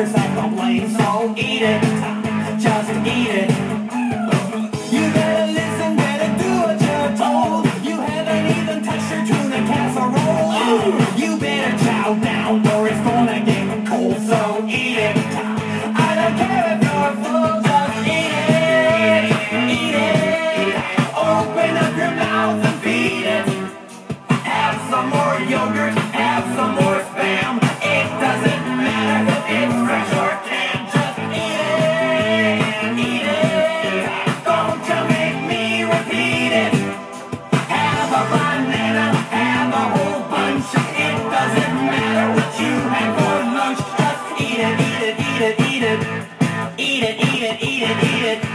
just have yourself blame. So eat it. It, eat it, eat it, eat it. Eat it, eat it,